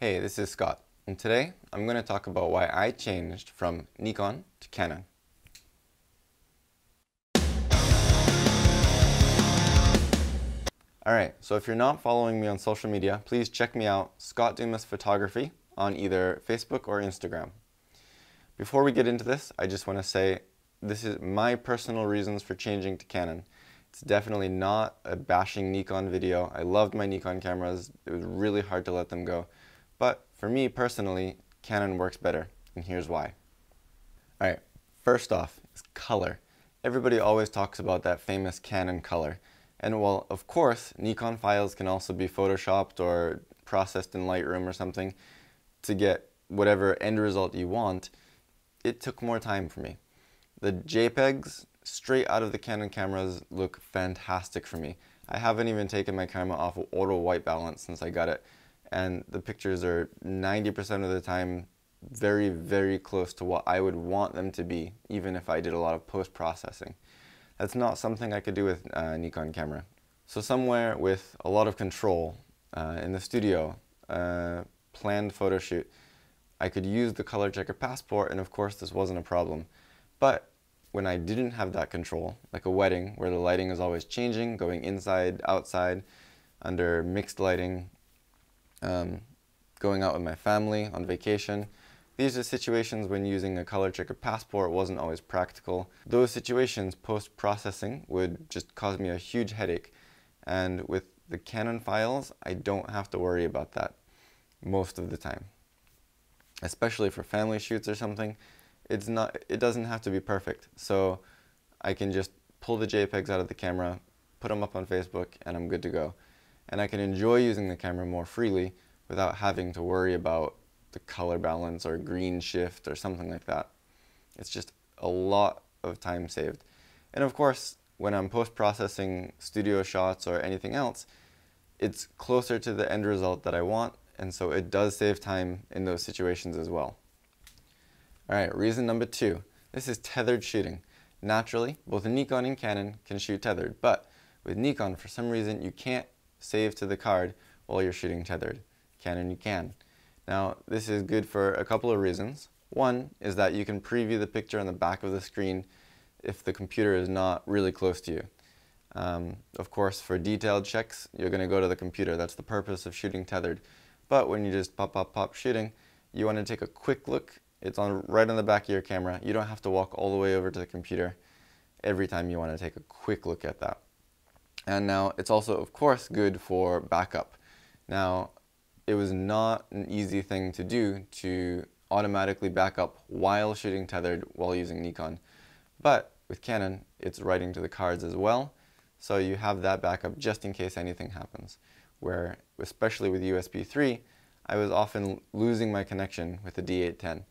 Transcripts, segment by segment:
Hey, this is Scott, and today I'm going to talk about why I changed from Nikon to Canon. Alright, so if you're not following me on social media, please check me out, Scott Dumas Photography, on either Facebook or Instagram. Before we get into this, I just want to say this is my personal reasons for changing to Canon. It's definitely not a bashing Nikon video. I loved my Nikon cameras. It was really hard to let them go. But for me personally, Canon works better, and here's why. Alright, first off is color. Everybody always talks about that famous Canon color. And while, of course, Nikon files can also be photoshopped or processed in Lightroom or something to get whatever end result you want, it took more time for me. The JPEGs straight out of the Canon cameras look fantastic for me. I haven't even taken my camera off of auto white balance since I got it and the pictures are 90% of the time very, very close to what I would want them to be, even if I did a lot of post-processing. That's not something I could do with a uh, Nikon camera. So somewhere with a lot of control uh, in the studio, uh, planned photo shoot, I could use the color checker passport and of course this wasn't a problem. But when I didn't have that control, like a wedding where the lighting is always changing, going inside, outside, under mixed lighting, um, going out with my family on vacation. These are situations when using a color checker passport wasn't always practical. Those situations, post-processing, would just cause me a huge headache. And with the Canon files, I don't have to worry about that most of the time. Especially for family shoots or something, it's not, it doesn't have to be perfect. So I can just pull the JPEGs out of the camera, put them up on Facebook, and I'm good to go and I can enjoy using the camera more freely without having to worry about the color balance or green shift or something like that. It's just a lot of time saved. And of course, when I'm post-processing studio shots or anything else, it's closer to the end result that I want, and so it does save time in those situations as well. Alright, reason number two. This is tethered shooting. Naturally, both Nikon and Canon can shoot tethered, but with Nikon, for some reason, you can't save to the card while you're shooting tethered. Canon you can. Now this is good for a couple of reasons. One is that you can preview the picture on the back of the screen if the computer is not really close to you. Um, of course, for detailed checks, you're going to go to the computer. That's the purpose of shooting tethered. But when you just pop, pop, pop shooting, you want to take a quick look. It's on right on the back of your camera. You don't have to walk all the way over to the computer every time you want to take a quick look at that. And now it's also, of course, good for backup. Now, it was not an easy thing to do to automatically back up while shooting tethered while using Nikon. But with Canon, it's writing to the cards as well. So you have that backup just in case anything happens. Where, especially with USB 3, I was often losing my connection with the D810.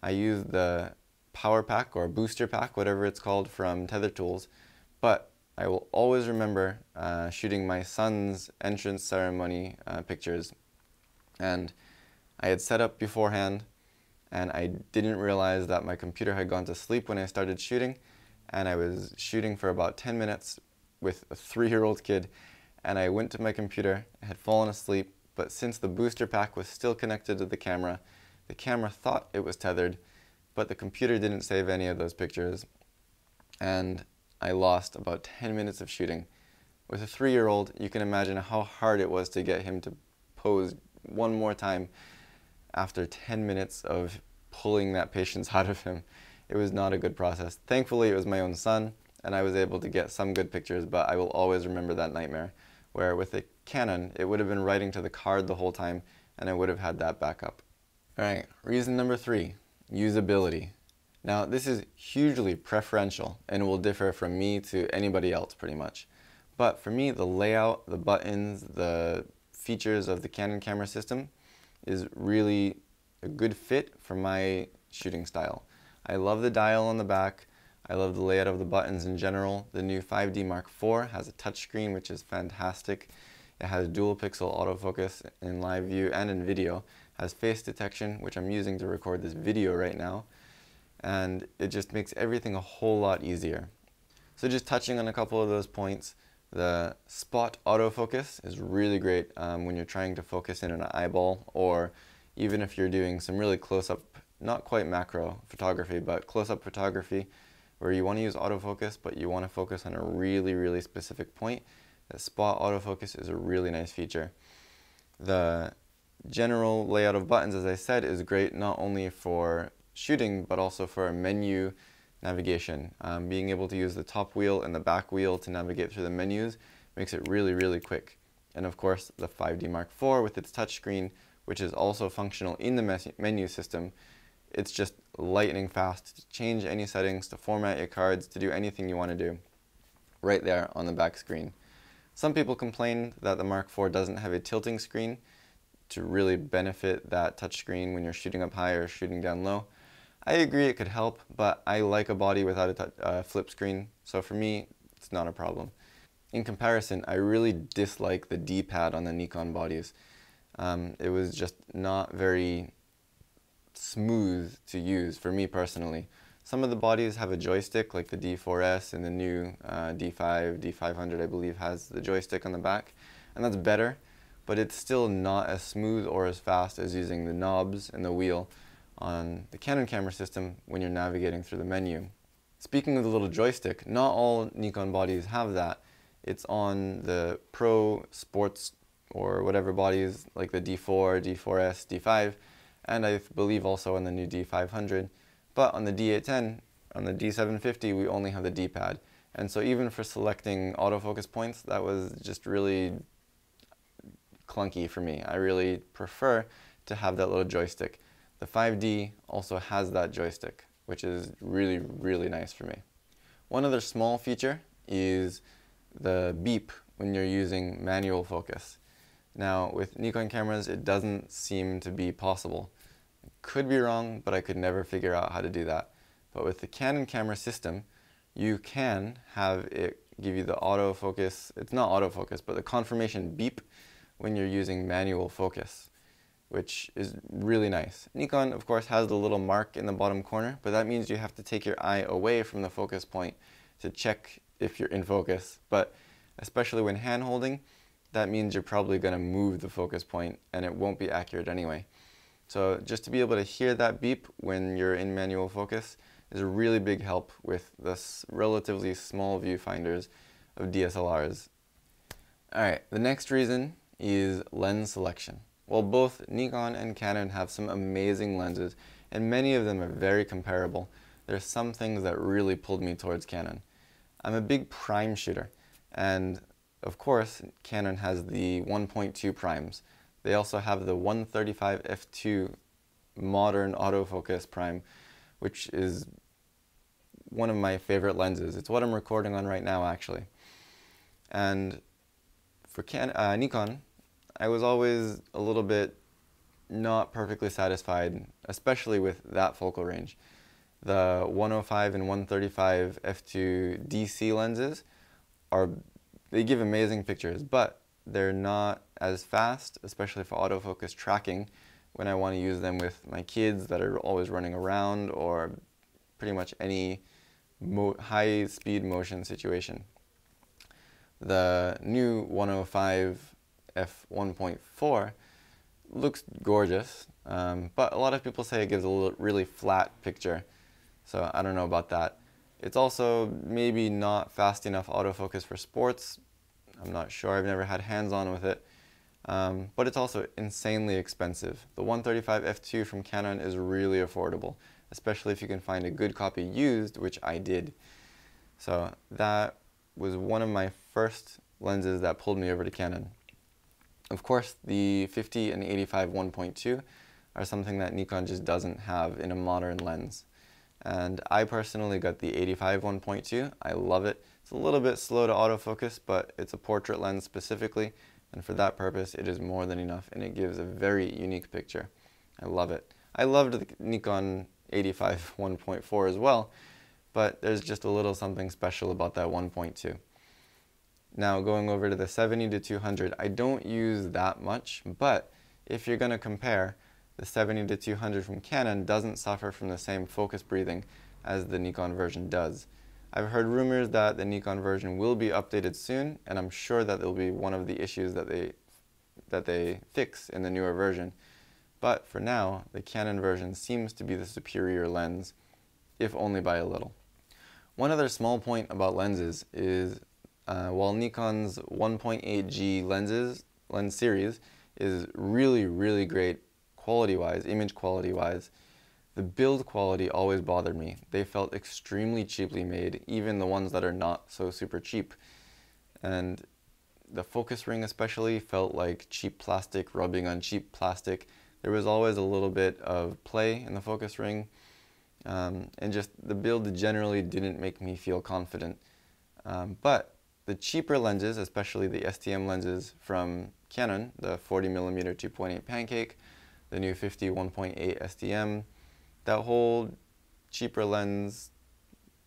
I used the power pack or booster pack, whatever it's called from Tether Tools, but I will always remember uh, shooting my son's entrance ceremony uh, pictures. And I had set up beforehand and I didn't realize that my computer had gone to sleep when I started shooting. And I was shooting for about 10 minutes with a three-year-old kid. And I went to my computer, I had fallen asleep, but since the booster pack was still connected to the camera, the camera thought it was tethered, but the computer didn't save any of those pictures. And I lost about 10 minutes of shooting. With a three-year-old, you can imagine how hard it was to get him to pose one more time after 10 minutes of pulling that patience out of him. It was not a good process. Thankfully, it was my own son, and I was able to get some good pictures, but I will always remember that nightmare, where with a Canon, it would have been writing to the card the whole time, and I would have had that backup. All right, reason number three, usability. Now, this is hugely preferential and will differ from me to anybody else pretty much. But for me, the layout, the buttons, the features of the Canon camera system is really a good fit for my shooting style. I love the dial on the back. I love the layout of the buttons in general. The new 5D Mark IV has a touchscreen, which is fantastic. It has dual pixel autofocus in live view and in video. It has face detection, which I'm using to record this video right now and it just makes everything a whole lot easier. So just touching on a couple of those points, The spot autofocus is really great um, when you're trying to focus in an eyeball or even if you're doing some really close-up, not quite macro photography, but close-up photography where you want to use autofocus but you want to focus on a really, really specific point. The spot autofocus is a really nice feature. The general layout of buttons, as I said, is great not only for shooting but also for menu navigation. Um, being able to use the top wheel and the back wheel to navigate through the menus makes it really, really quick. And of course, the 5D Mark IV with its touchscreen, which is also functional in the menu system, it's just lightning fast to change any settings, to format your cards, to do anything you want to do right there on the back screen. Some people complain that the Mark IV doesn't have a tilting screen to really benefit that touchscreen when you're shooting up high or shooting down low. I agree it could help, but I like a body without a uh, flip screen, so for me, it's not a problem. In comparison, I really dislike the D-pad on the Nikon bodies. Um, it was just not very smooth to use for me personally. Some of the bodies have a joystick, like the D4S and the new uh, D5, D500 I believe has the joystick on the back, and that's better, but it's still not as smooth or as fast as using the knobs and the wheel on the Canon camera system when you're navigating through the menu. Speaking of the little joystick, not all Nikon bodies have that. It's on the Pro Sports or whatever bodies like the D4, D4S, D5, and I believe also on the new D500. But on the D810, on the D750, we only have the D-pad. And so even for selecting autofocus points, that was just really clunky for me. I really prefer to have that little joystick. The 5D also has that joystick, which is really, really nice for me. One other small feature is the beep when you're using manual focus. Now, with Nikon cameras, it doesn't seem to be possible. It Could be wrong, but I could never figure out how to do that. But with the Canon camera system, you can have it give you the autofocus, it's not autofocus, but the confirmation beep when you're using manual focus which is really nice. Nikon, of course, has the little mark in the bottom corner, but that means you have to take your eye away from the focus point to check if you're in focus. But especially when hand holding, that means you're probably going to move the focus point and it won't be accurate anyway. So just to be able to hear that beep when you're in manual focus is a really big help with the relatively small viewfinders of DSLRs. Alright, the next reason is lens selection. While both Nikon and Canon have some amazing lenses, and many of them are very comparable, there are some things that really pulled me towards Canon. I'm a big prime shooter, and of course, Canon has the 1.2 primes. They also have the 135 f2 modern autofocus prime, which is one of my favorite lenses. It's what I'm recording on right now, actually. And for Can uh, Nikon, I was always a little bit not perfectly satisfied, especially with that focal range. The 105 and 135 f2 DC lenses are, they give amazing pictures, but they're not as fast, especially for autofocus tracking when I want to use them with my kids that are always running around or pretty much any high speed motion situation. The new 105 f1.4 looks gorgeous, um, but a lot of people say it gives a really flat picture, so I don't know about that. It's also maybe not fast enough autofocus for sports. I'm not sure, I've never had hands-on with it. Um, but it's also insanely expensive. The 135 f2 from Canon is really affordable, especially if you can find a good copy used, which I did. So that was one of my first lenses that pulled me over to Canon. Of course, the 50 and 85 1.2 are something that Nikon just doesn't have in a modern lens. And I personally got the 85 1.2. I love it. It's a little bit slow to autofocus, but it's a portrait lens specifically, and for that purpose, it is more than enough, and it gives a very unique picture. I love it. I loved the Nikon 85 1.4 as well, but there's just a little something special about that 1.2. Now going over to the 70 to 200, I don't use that much, but if you're going to compare, the 70 to 200 from Canon doesn't suffer from the same focus breathing as the Nikon version does. I've heard rumors that the Nikon version will be updated soon, and I'm sure that it'll be one of the issues that they that they fix in the newer version. But for now, the Canon version seems to be the superior lens, if only by a little. One other small point about lenses is uh, while Nikon's 1.8G lenses lens series is really, really great quality-wise, image quality-wise, the build quality always bothered me. They felt extremely cheaply made, even the ones that are not so super cheap. And the focus ring especially felt like cheap plastic rubbing on cheap plastic. There was always a little bit of play in the focus ring. Um, and just the build generally didn't make me feel confident. Um, but the cheaper lenses, especially the STM lenses from Canon, the 40mm 2.8 Pancake, the new 50 1.8 STM, that whole cheaper lens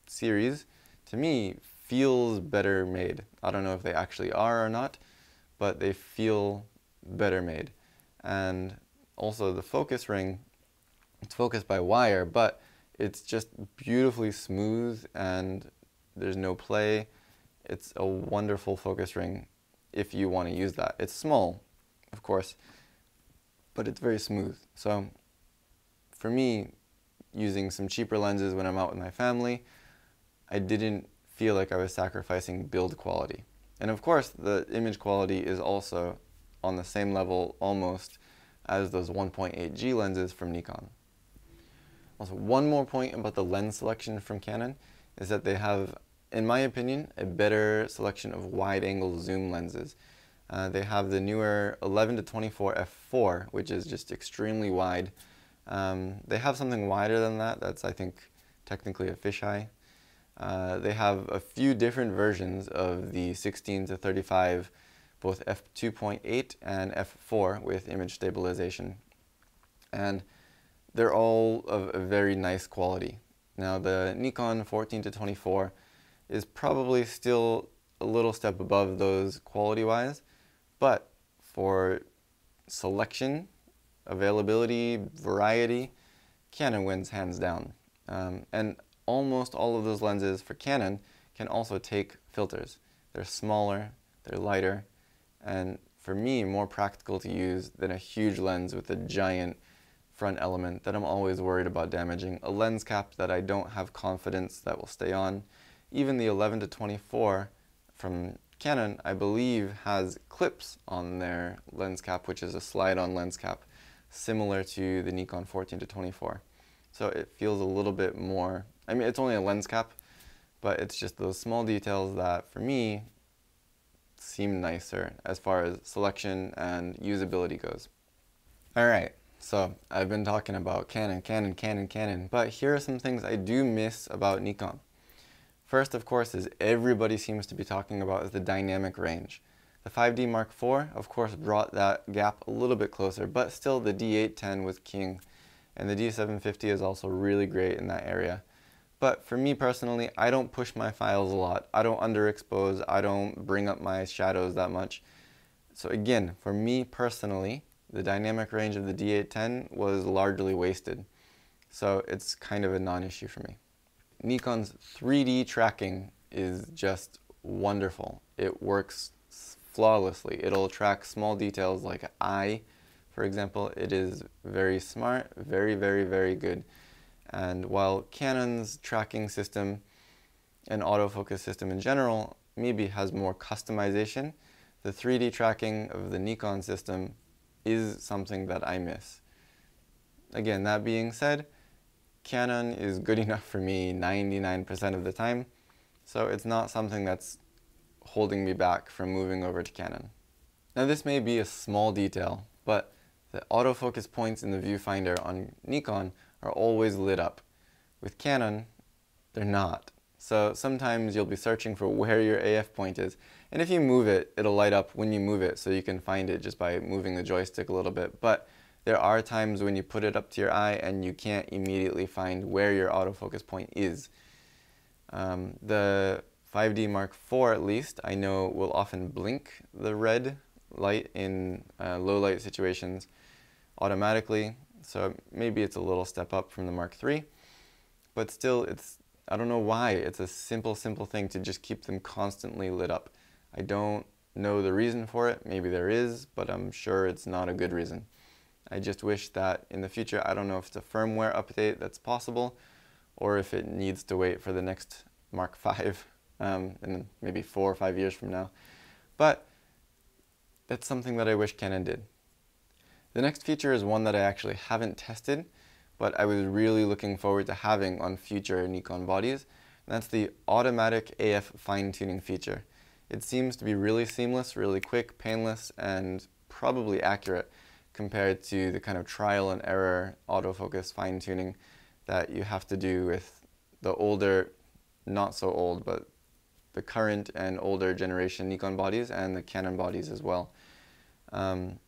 series, to me, feels better made. I don't know if they actually are or not, but they feel better made. And also the focus ring, it's focused by wire, but it's just beautifully smooth and there's no play. It's a wonderful focus ring if you want to use that. It's small, of course, but it's very smooth. So for me, using some cheaper lenses when I'm out with my family, I didn't feel like I was sacrificing build quality. And of course, the image quality is also on the same level almost as those 1.8G lenses from Nikon. Also, one more point about the lens selection from Canon is that they have, in my opinion, a better selection of wide-angle zoom lenses. Uh, they have the newer 11 to 24 f4, which is just extremely wide, um, they have something wider than that. That's, I think, technically a fisheye. Uh, they have a few different versions of the 16 to 35, both f2.8 and f4 with image stabilization. And they're all of a very nice quality. Now the Nikon 14 to 24 is probably still a little step above those quality-wise, but for selection availability, variety, Canon wins hands down. Um, and almost all of those lenses for Canon can also take filters. They're smaller, they're lighter, and for me, more practical to use than a huge lens with a giant front element that I'm always worried about damaging, a lens cap that I don't have confidence that will stay on. Even the 11 to 24 from Canon, I believe, has clips on their lens cap, which is a slide-on lens cap similar to the Nikon 14 to 24. So it feels a little bit more, I mean, it's only a lens cap, but it's just those small details that, for me, seem nicer as far as selection and usability goes. All right, so I've been talking about Canon, Canon, Canon, Canon, but here are some things I do miss about Nikon. First, of course, is everybody seems to be talking about is the dynamic range. The 5D Mark IV, of course, brought that gap a little bit closer, but still the D810 was king. And the D750 is also really great in that area. But for me personally, I don't push my files a lot. I don't underexpose. I don't bring up my shadows that much. So again, for me personally, the dynamic range of the D810 was largely wasted. So it's kind of a non-issue for me. Nikon's 3D tracking is just wonderful. It works flawlessly. It'll track small details like eye, for example. It is very smart, very, very, very good. And while Canon's tracking system and autofocus system in general maybe has more customization, the 3D tracking of the Nikon system is something that I miss. Again, that being said, Canon is good enough for me 99% of the time, so it's not something that's holding me back from moving over to Canon. Now this may be a small detail, but the autofocus points in the viewfinder on Nikon are always lit up. With Canon, they're not. So sometimes you'll be searching for where your AF point is, and if you move it, it'll light up when you move it, so you can find it just by moving the joystick a little bit. But there are times when you put it up to your eye and you can't immediately find where your autofocus point is. Um, the 5D Mark IV at least, I know will often blink the red light in uh, low light situations automatically. So maybe it's a little step up from the Mark III, but still it's I don't know why. It's a simple, simple thing to just keep them constantly lit up. I don't know the reason for it. Maybe there is, but I'm sure it's not a good reason. I just wish that in the future, I don't know if it's a firmware update that's possible or if it needs to wait for the next Mark V um, in maybe four or five years from now. But that's something that I wish Canon did. The next feature is one that I actually haven't tested, but I was really looking forward to having on future Nikon bodies. And that's the automatic AF fine-tuning feature. It seems to be really seamless, really quick, painless, and probably accurate compared to the kind of trial and error autofocus fine-tuning that you have to do with the older, not so old, but the current and older generation Nikon bodies and the Canon bodies as well. Um,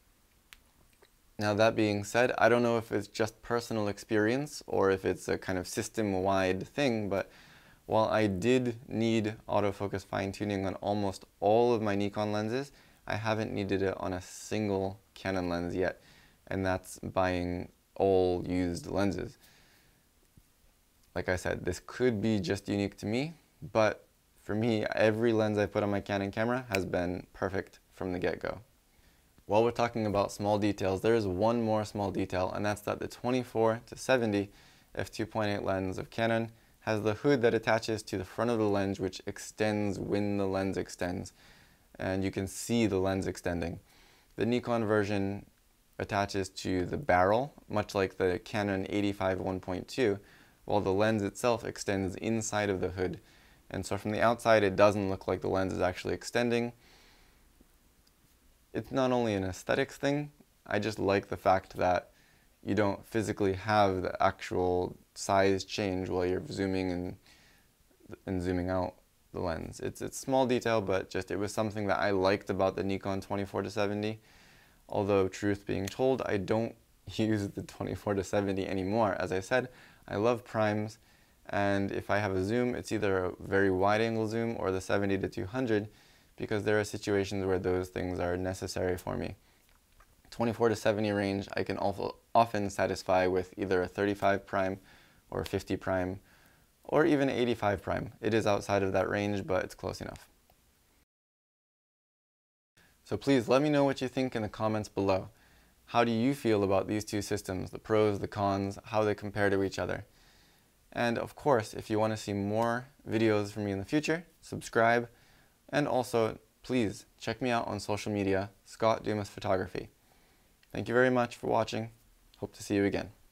now that being said, I don't know if it's just personal experience or if it's a kind of system-wide thing, but while I did need autofocus fine-tuning on almost all of my Nikon lenses, I haven't needed it on a single Canon lens yet, and that's buying all used lenses. Like I said, this could be just unique to me, but for me, every lens I put on my Canon camera has been perfect from the get-go. While we're talking about small details, there is one more small detail, and that's that the 24 to 70 f2.8 lens of Canon has the hood that attaches to the front of the lens, which extends when the lens extends, and you can see the lens extending. The Nikon version attaches to the barrel, much like the Canon 85 1.2, while the lens itself extends inside of the hood. And so from the outside, it doesn't look like the lens is actually extending, it's not only an aesthetics thing, I just like the fact that you don't physically have the actual size change while you're zooming and, and zooming out the lens. It's a small detail, but just it was something that I liked about the Nikon 24 to 70. Although truth being told, I don't use the 24 to 70 anymore. As I said, I love primes, and if I have a zoom, it's either a very wide angle zoom or the 70 to 200, because there are situations where those things are necessary for me. 24 to 70 range I can often satisfy with either a 35 prime or a 50 prime or even 85 prime. It is outside of that range, but it's close enough. So please let me know what you think in the comments below. How do you feel about these two systems, the pros, the cons, how they compare to each other? And of course, if you want to see more videos from me in the future, subscribe, and also, please check me out on social media, Scott Dumas Photography. Thank you very much for watching. Hope to see you again.